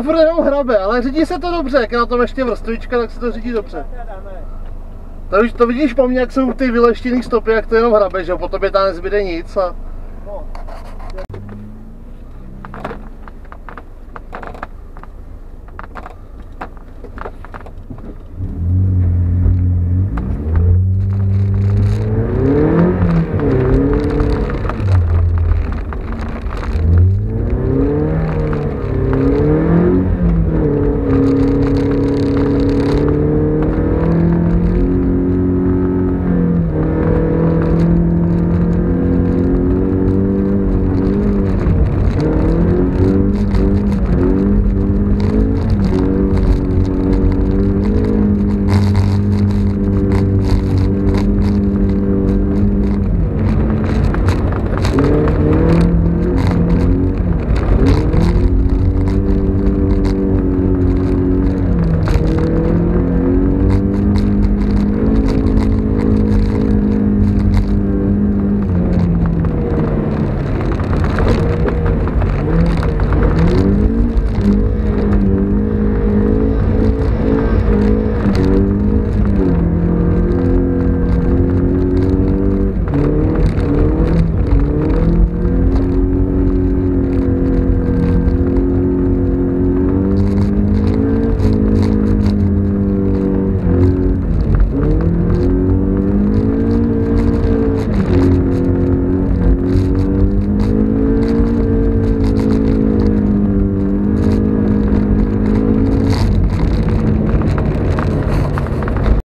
To furt jenom hrabe, ale řídí se to dobře, jak je na tom ještě vrstvička, tak se to řídí dobře. To, to vidíš po mně, jak jsou ty vyleštěný stopy, jak to jenom hrabe, že jo, potom je tam nezbyde nic a